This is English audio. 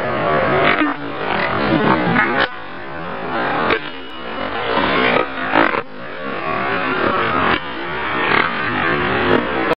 Uh...